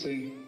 See.